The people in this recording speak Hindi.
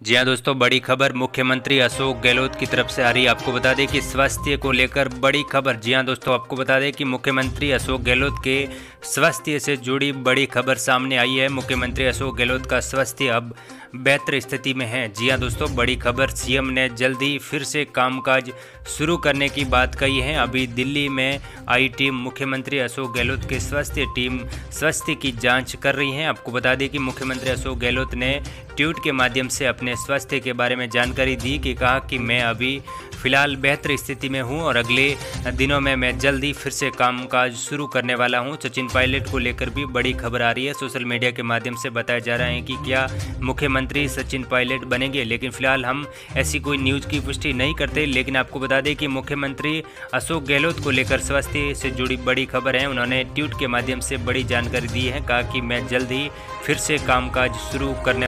जी हाँ दोस्तों, बड़ी खबर मुख्यमंत्री अशोक गहलोत की तरफ़ से आ रही है। आपको बता दें कि स्वास्थ्य को लेकर बड़ी खबर। जी हाँ दोस्तों, आपको बता दें कि मुख्यमंत्री अशोक गहलोत के स्वास्थ्य से जुड़ी बड़ी खबर सामने आई है। मुख्यमंत्री अशोक गहलोत का स्वास्थ्य अब बेहतर स्थिति में है। जी हाँ दोस्तों, बड़ी खबर। सीएम ने जल्दी फिर से कामकाज शुरू करने की बात कही है। अभी दिल्ली में आई टीम मुख्यमंत्री अशोक गहलोत के स्वास्थ्य टीम स्वास्थ्य की जाँच कर रही है। आपको बता दें कि मुख्यमंत्री अशोक गहलोत ने ट्वीट के माध्यम से अपने स्वास्थ्य के बारे में जानकारी दी कि कहा कि मैं अभी फ़िलहाल बेहतर स्थिति में हूँ और अगले दिनों में मैं जल्दी फिर से कामकाज शुरू करने वाला हूँ। सचिन पायलट को लेकर भी बड़ी खबर आ रही है। सोशल मीडिया के माध्यम से बताया जा रहा है कि क्या मुख्यमंत्री सचिन पायलट बनेंगे, लेकिन फ़िलहाल हम ऐसी कोई न्यूज़ की पुष्टि नहीं करते। लेकिन आपको बता दें कि मुख्यमंत्री अशोक गहलोत को लेकर स्वास्थ्य से जुड़ी बड़ी खबर है। उन्होंने ट्वीट के माध्यम से बड़ी जानकारी दी है, कहा कि मैं जल्द ही फिर से कामकाज शुरू करने